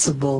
responsible.